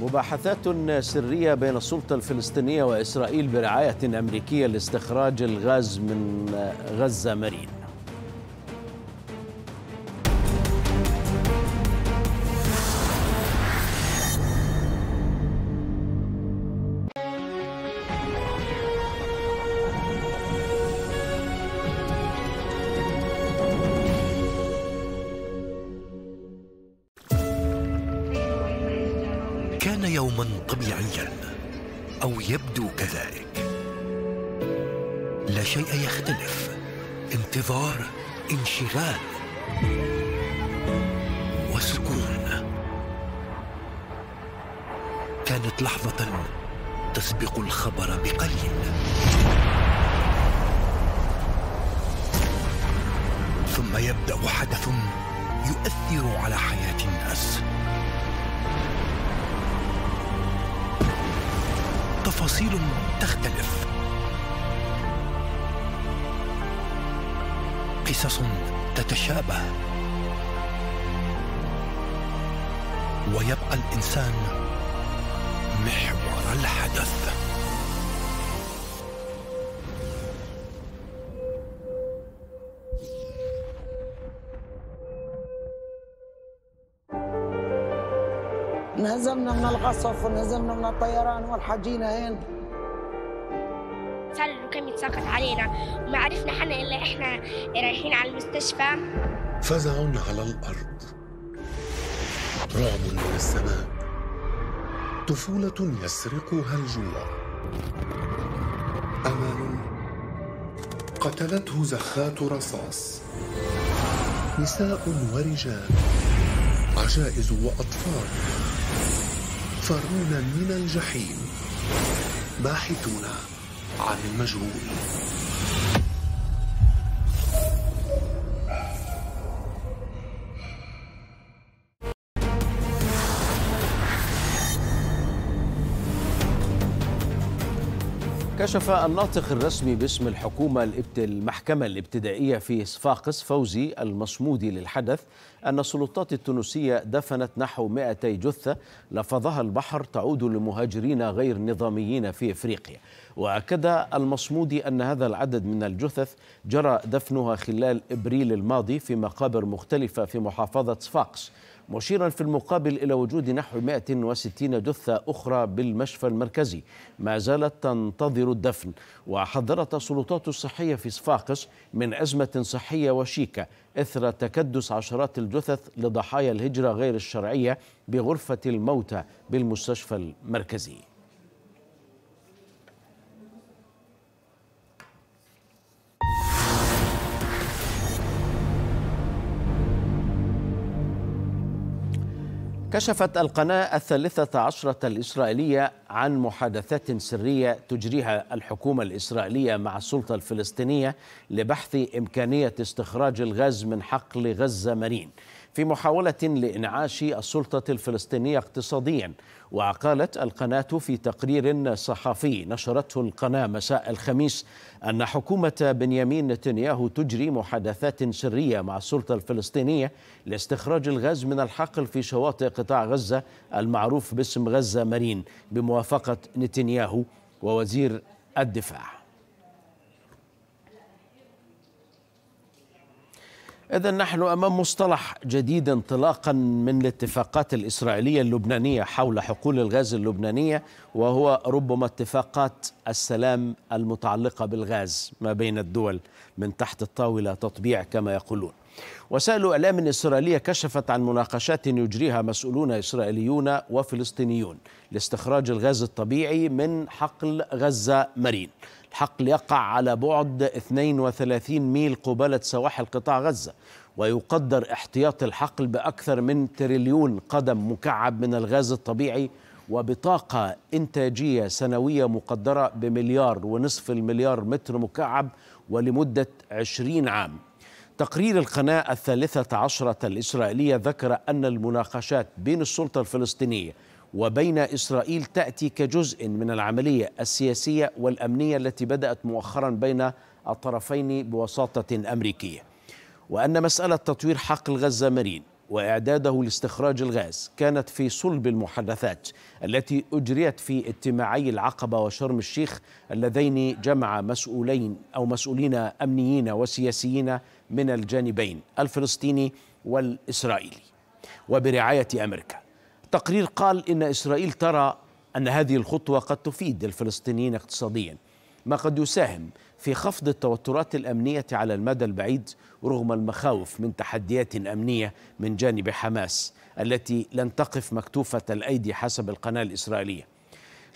مباحثات سرية بين السلطة الفلسطينية وإسرائيل برعاية أمريكية لاستخراج الغاز من غزة مرين يختلف. انتظار انشغال. وسكون. كانت لحظة تسبق الخبر بقليل. ثم يبدأ حدث يؤثر على حياة الناس. تفاصيل تختلف. قصص تتشابه. ويبقى الإنسان محور الحدث. انهزمنا من القصف وانهزمنا من الطيران والحجينا هين يتساقط علينا. وما عرفنا حنا إلا إحنا رايحين على المستشفى. فزع على الأرض. رعب من السماء. طفولة يسرقها الجوع. امل قتلته زخات رصاص. نساء ورجال. عجائز وأطفال. فرون من الجحيم. باحثون. عن المجهول. كشف الناطق الرسمي باسم الحكومة. المحكمة الإبتدائية في صفاقس فوزي المصمودي للحدث أن السلطات التونسية دفنت نحو 200 جثة لفظها البحر تعود لمهاجرين غير نظاميين في إفريقيا وأكد المصمودي أن هذا العدد من الجثث جرى دفنها خلال إبريل الماضي في مقابر مختلفة في محافظة صفاقس مشيرا في المقابل إلى وجود نحو 160 جثة أخرى بالمشفى المركزي ما زالت تنتظر الدفن. وحذرت السلطات الصحية في صفاقس من أزمة صحية وشيكة إثر تكدس عشرات الجثث لضحايا الهجرة غير الشرعية بغرفة الموتى بالمستشفى المركزي. كشفت القناة الثالثة عشرة الإسرائيلية عن محادثات سرية تجريها الحكومة الإسرائيلية مع السلطة الفلسطينية لبحث إمكانية استخراج الغاز من حقل غزة مرين في محاولة لإنعاش السلطة الفلسطينية اقتصاديا وقالت القناة في تقرير صحفي نشرته القناة مساء الخميس أن حكومة بنيامين نتنياهو تجري محادثات سرية مع السلطة الفلسطينية لاستخراج الغاز من الحقل في شواطئ قطاع غزة المعروف باسم غزة مارين بموافقة نتنياهو ووزير الدفاع. إذا نحن أمام مصطلح جديد انطلاقا من الاتفاقات الإسرائيلية اللبنانية حول حقول الغاز اللبنانية وهو ربما اتفاقات السلام المتعلقة بالغاز ما بين الدول من تحت الطاولة تطبيع كما يقولون. وسائل إعلام إسرائيلية كشفت عن مناقشات يجريها مسؤولون إسرائيليون وفلسطينيون لاستخراج الغاز الطبيعي من حقل غزة مرين. الحقل يقع على بعد 32 ميل قبالة سواحل قطاع غزة ويقدر احتياط الحقل بأكثر من تريليون قدم مكعب من الغاز الطبيعي وبطاقة إنتاجية سنوية مقدرة بمليار ونصف المليار متر مكعب ولمدة 20 عام. تقرير القناة الثالثة عشرة الإسرائيلية ذكر أن المناقشات بين السلطة الفلسطينية وبين إسرائيل تأتي كجزء من العملية السياسية والأمنية التي بدأت مؤخرا بين الطرفين بوساطة أمريكية. وأن مسألة تطوير حقل غزة مرين وإعداده لاستخراج الغاز كانت في صلب المحادثات التي أجريت في اجتماعي العقبة وشرم الشيخ اللذين جمع مسؤولين أو مسؤولين أمنيين وسياسيين من الجانبين الفلسطيني والإسرائيلي. وبرعاية أمريكا التقرير قال إن إسرائيل ترى أن هذه الخطوة قد تفيد الفلسطينيين اقتصاديا ما قد يساهم في خفض التوترات الأمنية على المدى البعيد رغم المخاوف من تحديات أمنية من جانب حماس التي لن تقف مكتوفة الأيدي حسب القناة الإسرائيلية.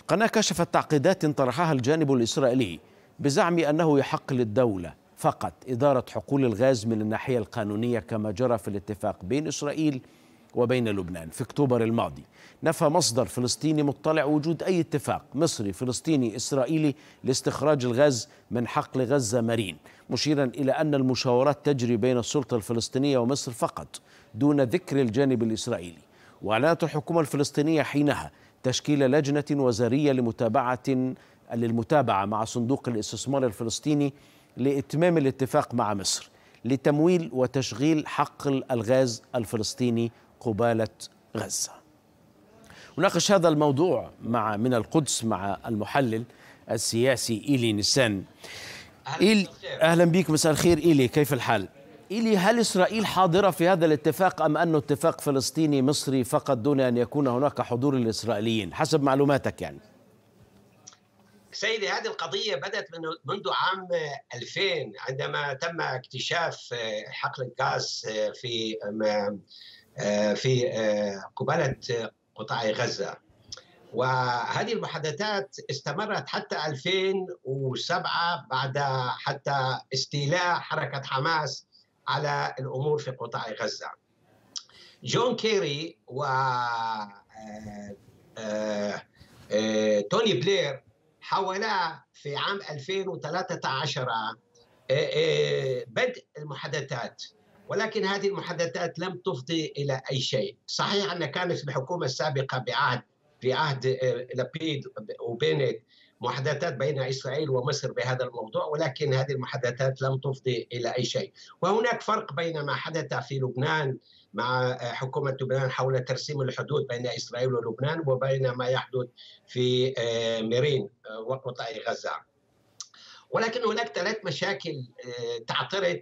القناة كشفت تعقيدات طرحها الجانب الإسرائيلي بزعم أنه يحق للدولة فقط إدارة حقول الغاز من الناحية القانونية كما جرى في الاتفاق بين إسرائيل وبين لبنان في أكتوبر الماضي. نفى مصدر فلسطيني مطلع وجود أي اتفاق مصري فلسطيني إسرائيلي لاستخراج الغاز من حقل غزة مرين مشيرا إلى أن المشاورات تجري بين السلطة الفلسطينية ومصر فقط دون ذكر الجانب الإسرائيلي. واعلنت الحكومة الفلسطينية حينها تشكيل لجنة وزارية لمتابعه للمتابعة مع صندوق الاستثمار الفلسطيني لإتمام الاتفاق مع مصر لتمويل وتشغيل حقل الغاز الفلسطيني قبالة غزة. نناقش هذا الموضوع مع من القدس مع المحلل السياسي إيلي نسان إيلي أهلا بك مساء الخير إيلي كيف الحال؟ إيلي هل إسرائيل حاضرة في هذا الاتفاق أم أنه اتفاق فلسطيني مصري فقط دون أن يكون هناك حضور للإسرائيليين؟ حسب معلوماتك يعني. سيدي هذه القضية بدأت من منذ عام 2000 عندما تم اكتشاف حقل الغاز في في قبالة قطاع غزة. وهذه المحادثات استمرت حتى 2007 بعد حتى استيلاء حركة حماس على الأمور في قطاع غزة. جون كيري و توني بلير حاولا في عام 2013 بدء المحادثات. ولكن هذه المحادثات لم تفضي إلى أي شيء، صحيح أن كانت الحكومة السابقة بعهد في عهد لبيد وبينت محادثات بين إسرائيل ومصر بهذا الموضوع ولكن هذه المحادثات لم تفضي إلى أي شيء، وهناك فرق بين ما حدث في لبنان مع حكومة لبنان حول ترسيم الحدود بين إسرائيل ولبنان وبين ما يحدث في ميرين وقطاع غزة. ولكن هناك ثلاث مشاكل تعترض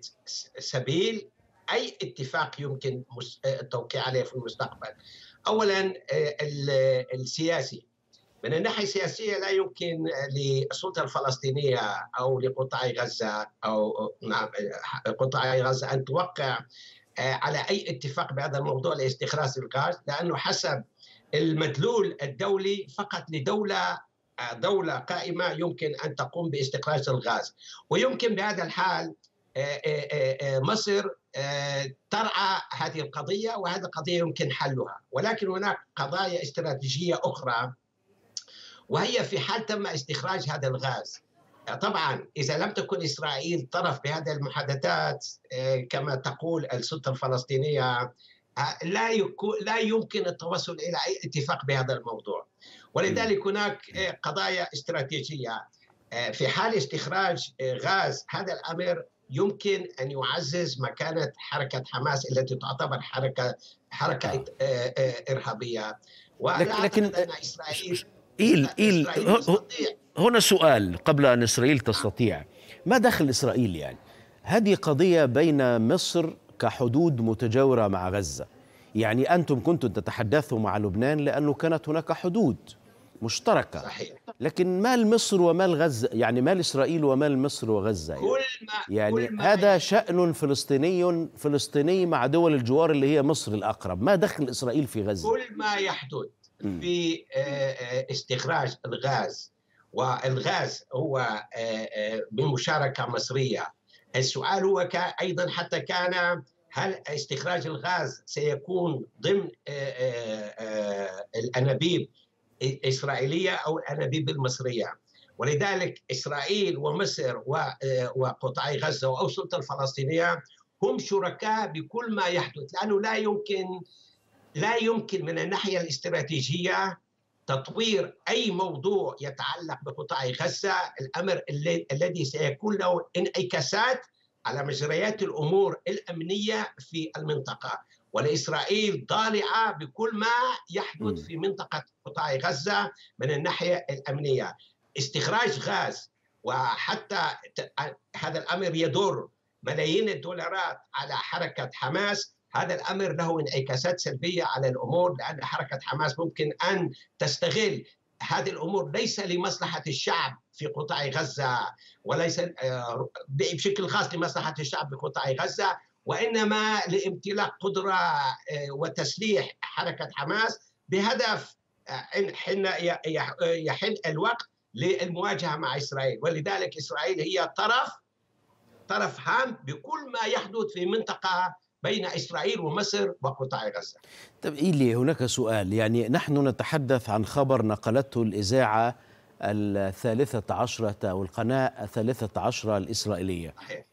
سبيل أي اتفاق يمكن التوقيع عليه في المستقبل. اولا السياسي من الناحية السياسية لا يمكن للسلطة الفلسطينية أو لقطاع غزة أو نعم قطاع غزة أن توقع على أي اتفاق بهذا الموضوع لاستخراج الغاز لأنه حسب المدلول الدولي فقط لدولة دولة قائمة يمكن أن تقوم باستخراج الغاز ويمكن بهذا الحال مصر ترعى هذه القضية وهذه القضية يمكن حلها. ولكن هناك قضايا استراتيجية أخرى وهي في حال تم استخراج هذا الغاز. طبعا إذا لم تكن إسرائيل طرف بهذه المحادثات كما تقول السلطة الفلسطينية لا لا يمكن التوصل إلى أي اتفاق بهذا الموضوع. ولذلك هناك قضايا استراتيجية. في حال استخراج غاز هذا الأمر يمكن أن يعزز مكانة حركة حماس التي تعتبر حركه حركة إرهابية. لكن إسرائيل إيل إيل هنا سؤال قبل أن إسرائيل تستطيع. ما دخل إسرائيل يعني؟ هذه قضية بين مصر هناك حدود متجاورة مع غزة. يعني أنتم كنتم تتحدثوا مع لبنان لأنه كانت هناك حدود. مشتركة. صحيح. لكن مال مصر ومال غزة يعني مال إسرائيل ومال مصر وغزة يعني, كل ما يعني كل ما هذا شأن فلسطيني فلسطيني مع دول الجوار اللي هي مصر الأقرب. ما دخل إسرائيل في غزة؟ كل ما يحدث في آه، آه، استخراج الغاز والغاز هو آه، بمشاركة مصرية. السؤال هو أيضا حتى كان هل استخراج الغاز سيكون ضمن الأنابيب؟ الإسرائيلية أو الأنابيب المصرية ولذلك إسرائيل ومصر آه، وقطاع غزة أو السلطة الفلسطينية هم شركاء بكل ما يحدث لأنه لا يمكن لا يمكن من الناحية الاستراتيجية تطوير أي موضوع يتعلق بقطاع غزة. الأمر الذي سيكون له انعكاسات على مجريات الأمور الأمنية في المنطقة. والإسرائيل ضالعة بكل ما يحدث في منطقة قطاع غزة من الناحية الأمنية. استخراج غاز وحتى هذا الأمر يضر ملايين الدولارات على حركة حماس. هذا الأمر له انعكاسات سلبية على الأمور لأن حركة حماس ممكن أن تستغل هذه الأمور ليس لمصلحة الشعب في قطاع غزة وليس آه، بشكل خاص لمصلحة الشعب في قطاع غزة. وإنما لامتلاك قدرة آه، وتسليح حركة حماس بهدف آه، إن حين ي- يح- يحن الوقت للمواجهة مع إسرائيل ولذلك إسرائيل هي طرف طرف هام بكل ما يحدث في منطقة بين إسرائيل ومصر وقطاع غزة. طب إيلي هناك سؤال يعني نحن نتحدث عن خبر نقلته الإذاعة الثالثة عشرة أو القناة الثالثة عشرة الإسرائيلية صحيح.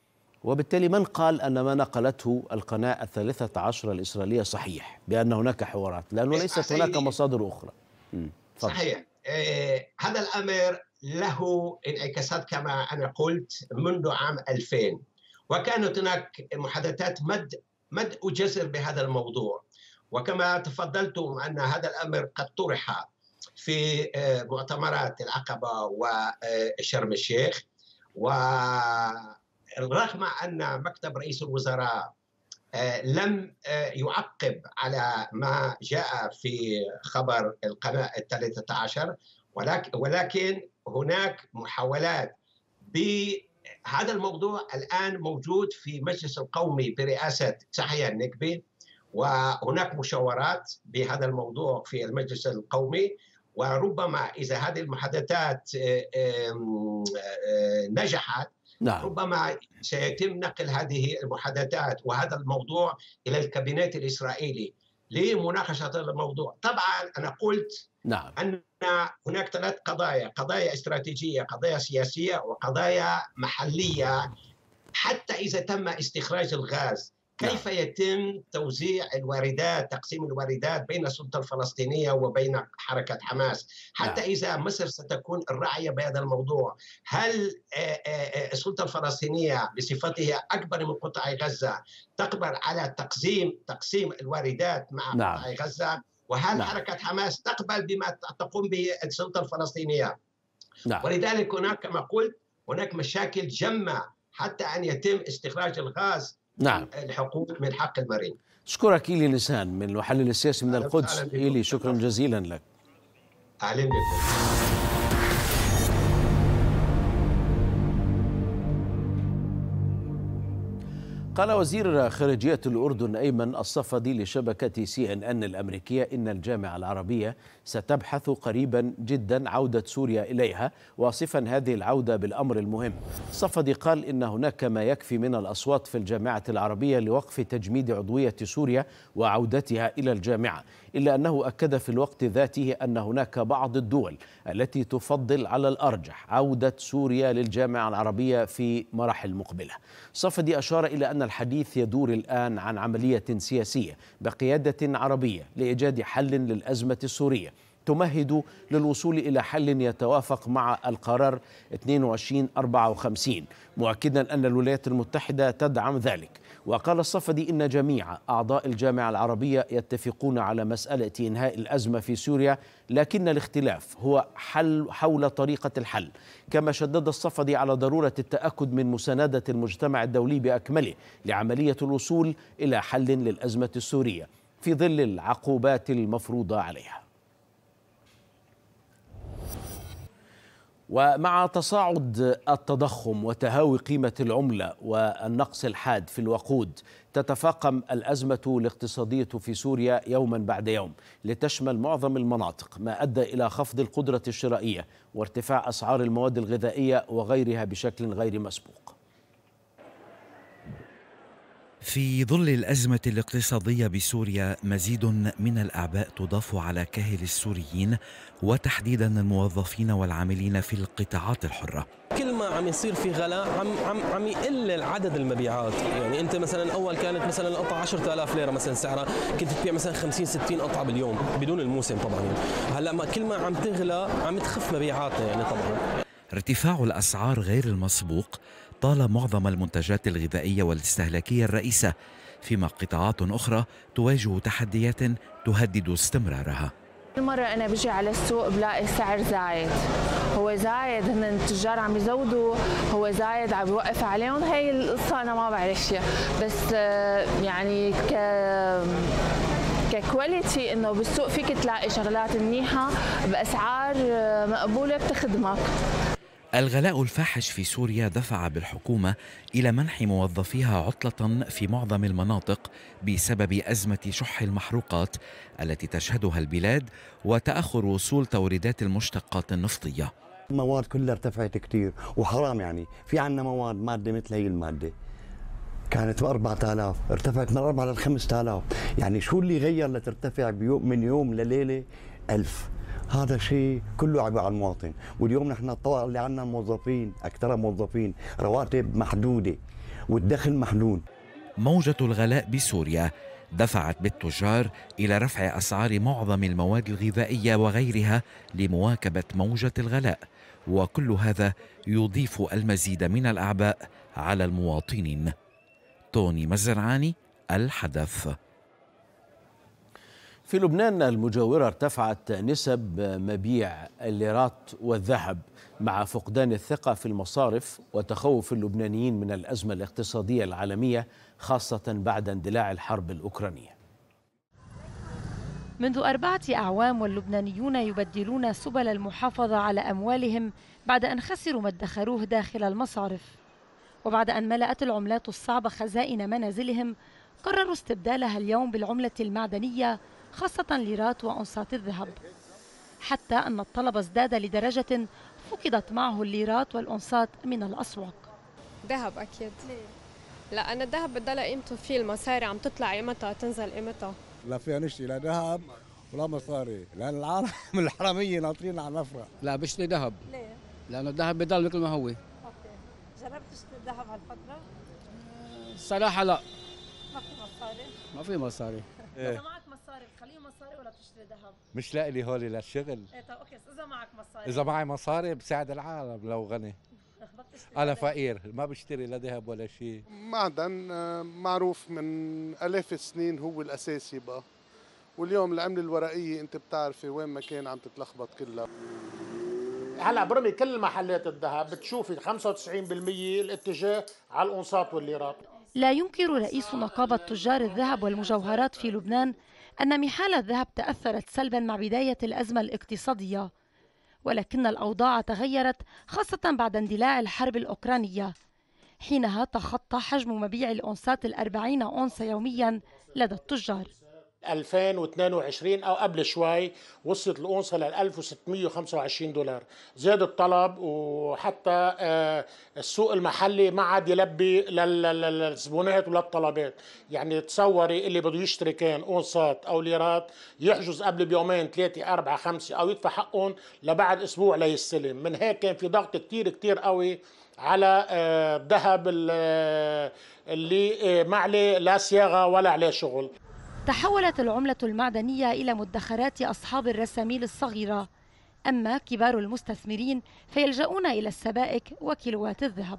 وبالتالي من قال أن ما نقلته القناة الثالثة عشرة الإسرائيلية صحيح بأن هناك حوارات لأنه اسمع ليست هناك. مصادر أخرى. صحيح آه، هذا الأمر له انعكاسات كما أنا قلت منذ عام 2000 وكانت هناك محادثات مد مد وجزر بهذا الموضوع وكما تفضلتم أن هذا الأمر قد طرح في آه، مؤتمرات العقبة وشرم الشيخ ورغم أن مكتب رئيس الوزراء آه، لم آه، يعقب على ما جاء في خبر القناة الثالثة عشر ولكن, هناك محاولات بهذا الموضوع الآن موجود في مجلس القومي برئاسة تحيا النكبي وهناك مشاورات بهذا الموضوع في المجلس القومي وربما إذا هذه المحادثات آه، نجحت نعم. ربما سيتم نقل هذه المحادثات وهذا الموضوع إلى الكابينت الإسرائيلي لمناقشة هذا الموضوع، طبعا أنا قلت نعم. أن هناك ثلاث قضايا، قضايا استراتيجية، قضايا سياسية وقضايا محلية. حتى إذا تم استخراج الغاز كيف يتم توزيع الواردات تقسيم الواردات بين السلطة الفلسطينية وبين حركة حماس؟ حتى إذا مصر ستكون الراعية بهذا الموضوع هل السلطة الفلسطينية بصفتها أكبر من قطاع غزة تقبل على تقسيم تقسيم الواردات مع نعم. قطاع غزة؟ وهل نعم. حركة حماس تقبل بما تقوم به السلطة الفلسطينية؟ نعم. ولذلك هناك كما قلت هناك مشاكل جمة حتى أن يتم استخراج الغاز نعم. الحقوق من حق المرين أشكرك إيلي لسان من المحلل السياسي من القدس. إيلي شكرا جزيلا لك. أهلا بكم. قال وزير خارجية الأردن أيمن الصفدي لشبكة سي إن إن الأمريكية إن الجامعة العربية ستبحث قريبا جدا عودة سوريا إليها واصفا هذه العودة بالأمر المهم. الصفدي قال إن هناك ما يكفي من الأصوات في الجامعة العربية لوقف تجميد عضوية سوريا وعودتها إلى الجامعة. إلا أنه أكد في الوقت ذاته أن هناك بعض الدول التي تفضل على الأرجح عودة سوريا للجامعة العربية في مراحل مقبلة. صفدي أشار إلى أن الحديث يدور الآن عن عملية سياسية بقيادة عربية لإيجاد حل للأزمة السورية تمهد للوصول إلى حل يتوافق مع القرار 2254 مؤكدا أن الولايات المتحدة تدعم ذلك. وقال الصفدي إن جميع أعضاء الجامعة العربية يتفقون على مسألة إنهاء الأزمة في سوريا لكن الاختلاف هو حل حول طريقة الحل. كما شدد الصفدي على ضرورة التأكد من مساندة المجتمع الدولي بأكمله لعملية الوصول إلى حل للأزمة السورية في ظل العقوبات المفروضة عليها. ومع تصاعد التضخم وتهاوي قيمة العملة والنقص الحاد في الوقود تتفاقم الأزمة الاقتصادية في سوريا يوما بعد يوم لتشمل معظم المناطق ما أدى إلى خفض القدرة الشرائية وارتفاع أسعار المواد الغذائية وغيرها بشكل غير مسبوق. في ظل الأزمة الاقتصادية بسوريا مزيد من الأعباء تضاف على كاهل السوريين وتحديدا الموظفين والعاملين في القطاعات الحرة. كل ما عم يصير في غلاء عم عم عم يقل عدد المبيعات. يعني أنت مثلا أول كانت مثلا القطعه 10000 ليرة مثلا سعرها كنت تبيع مثلا 50 60 قطعة باليوم بدون الموسم طبعا. هلأ ما كل ما عم تغلى عم تخف مبيعاتنا يعني طبعا. ارتفاع الأسعار غير المسبوق طال معظم المنتجات الغذائية والاستهلاكية الرئيسة فيما قطاعات أخرى تواجه تحديات تهدد استمرارها. كل مرة أنا بجي على السوق بلاقي السعر زايد. هو زايد هن التجار عم يزودوا هو زايد عم يوقف عليهم. هي القصة أنا ما بعرف شيء بس يعني ك ككواليتي إنه بالسوق فيك تلاقي شغلات منيحة بأسعار مقبولة بتخدمك. الغلاء الفاحش في سوريا دفع بالحكومة إلى منح موظفيها عطلة في معظم المناطق بسبب أزمة شح المحروقات التي تشهدها البلاد وتأخر وصول توريدات المشتقات النفطية. المواد كلها ارتفعت كثير وحرام يعني. في عندنا مواد مادة مثل هي المادة. كانت ب 4000 ارتفعت من 4 ل 5000 يعني شو اللي غير لترتفع من يوم لليلة؟ 1000 هذا شيء كله عبء على المواطن واليوم نحن الطبقه اللي عندنا موظفين أكثر موظفين رواتب محدودة والدخل محدود. موجة الغلاء بسوريا دفعت بالتجار إلى رفع أسعار معظم المواد الغذائية وغيرها لمواكبة موجة الغلاء. وكل هذا يضيف المزيد من الأعباء على المواطنين. توني مزرعاني الحدث. في لبنان المجاورة ارتفعت نسب مبيع الليرات والذهب مع فقدان الثقة في المصارف وتخوف اللبنانيين من الأزمة الاقتصادية العالمية خاصة بعد اندلاع الحرب الأوكرانية. منذ أربعة أعوام واللبنانيون يبدلون سبل المحافظة على أموالهم بعد أن خسروا ما ادخروه داخل المصارف. وبعد أن ملأت العملات الصعبة خزائن منازلهم قرروا استبدالها اليوم بالعملة المعدنية خاصة ليرات وأنصات الذهب. حتى أن الطلب ازداد لدرجة فقدت معه الليرات والأنصات من الأسواق. ذهب أكيد. ليه؟ لأن الذهب بتضل قيمته فيه المصاري عم تطلع قيمتها تنزل قيمتها. لا فيها نشتري لا ذهب ولا مصاري لأن العالم [laughs] الحرامية ناطرين على نفرة لا بشتري ذهب ليه؟ لأنه الذهب بضل مثل ما هو. أوكي. جربت تشتري ذهب هالفترة؟ الصراحة لا. ما في مصاري؟ ما في مصاري. بتخليه بتشتري ذهب؟ مش لاقي لي هولي للشغل. إيه طيب okay إذا معك مصاري. إذا معي مصاري بساعد العالم لو غني. [laughs] أنا فقير ما بشتري لا ذهب ولا شيء. معدن آه، معروف من ألاف السنين هو الأساسي بقى. واليوم العملة الورقية أنت بتعرفي وين ما كان عم تتلخبط كلها. هلا برمي كل محلات الذهب بتشوفي 95% الاتجاه على الأونصات والليرات. لا ينكر رئيس نقابة تجار الذهب والمجوهرات في لبنان أن محال الذهب تأثرت سلبا مع بداية الأزمة الاقتصادية ولكن الأوضاع تغيرت خاصة بعد اندلاع الحرب الأوكرانية حينها تخطى حجم مبيع الأونصات الأربعين أونصة يوميا لدى التجار. 2022 أو قبل شوي وصلت الأونصة ل 1625 دولار. زاد الطلب وحتى آه، السوق المحلي ما عاد يلبي لل- لل- للزبونات وللطلبات يعني تصوري اللي بده يشتري كان أونصات أو ليرات يحجز قبل بيومين ثلاثة أربعة خمسة أو يدفع حقهم لبعد أسبوع ليستلم. من هيك كان في ضغط كتير كتير قوي على آه، الذهب ال- اللي آه، ما عليه لا صياغة ولا عليه شغل. تحولت العملة المعدنية إلى مدخرات أصحاب الرساميل الصغيرة. أما كبار المستثمرين فيلجؤون إلى السبائك وكيلوات الذهب.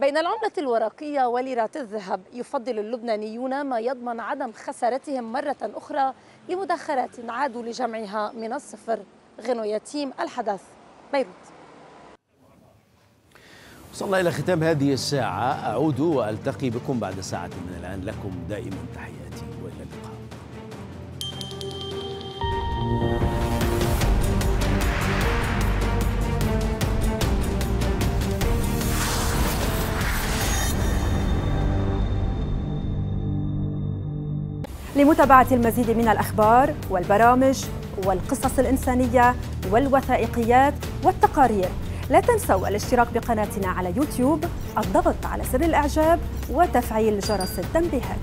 بين العملة الورقية وليرات الذهب يفضل اللبنانيون ما يضمن عدم خسارتهم مرة أخرى لمدخرات عادوا لجمعها من الصفر. غنو يتيم الحدث بيروت. وصلنا إلى ختام هذه الساعة. أعود وألتقي بكم بعد ساعة من الآن. لكم دائما تحياتي. لمتابعة المزيد من الأخبار والبرامج والقصص الإنسانية والوثائقيات والتقارير لا تنسوا الاشتراك بقناتنا على يوتيوب الضغط على زر الإعجاب وتفعيل جرس التنبيهات.